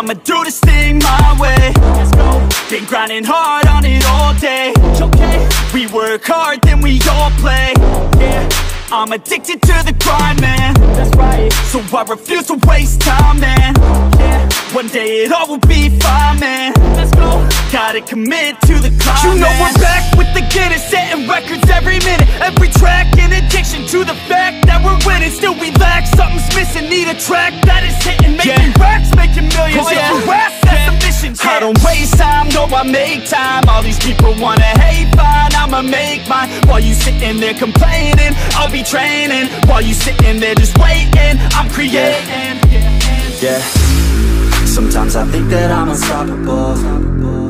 I'ma do this thing my way. Let's go. Been grinding hard on it all day. Okay. We work hard, then we all play. Yeah. I'm addicted to the grind, man. That's right. So I refuse to waste time, man. Yeah. One day it all will be fine, man. Let's go. Gotta commit to the climb. You know we're back with the Guinness, setting records every minute, every track. In addiction to the fact that we're winning, still we lack something's missing. Need a track that is hitting, making racks, making millions. Oh, yeah. Ask, that's a mission. I don't waste time, no, I make time. All these people wanna hate, fine, I'ma make mine. While you sitting there complaining, I'll be training. While you sitting there just waiting, I'm creating. Yeah Sometimes I think that I'm unstoppable